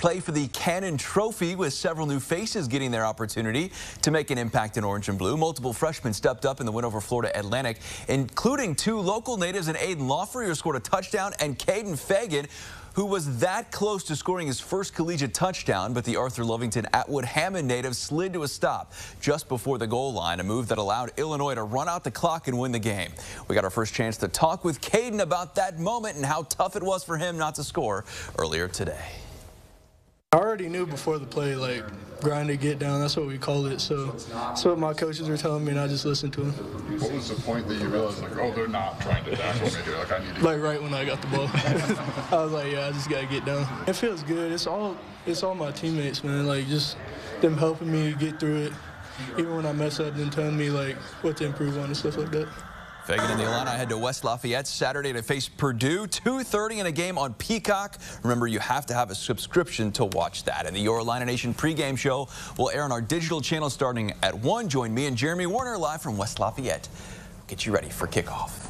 play for the Cannon Trophy with several new faces getting their opportunity to make an impact in orange and blue. Multiple freshmen stepped up in the win over Florida Atlantic, including two local natives and Aidan Laughery, who scored a touchdown, and Kaden Feagin, who was that close to scoring his first collegiate touchdown, but the Arthur Lovington Atwood Hammond native slid to a stop just before the goal line, a move that allowed Illinois to run out the clock and win the game. We got our first chance to talk with Kaden about that moment and how tough it was for him not to score earlier today. I already knew before the play, like, grind it, get down. That's what we called it. So that's what my coaches were telling me, and I just listened to them. What was the point that you realized, like, oh, they're not trying to tackle me here? Like, I need to. Like, right when I got the ball. I was like, yeah, I just got to get down. It feels good. It's all, it's all my teammates, man. Like, just them helping me get through it. Even when I mess up, then telling me, like, what to improve on and stuff like that. Feagin and the Illini head to West Lafayette Saturday to face Purdue. 2.30 in a game on Peacock. Remember, you have to have a subscription to watch that. And the Your Illini Nation pregame show will air on our digital channel starting at 1. Join me and Jeremy Warner live from West Lafayette. Get you ready for kickoff.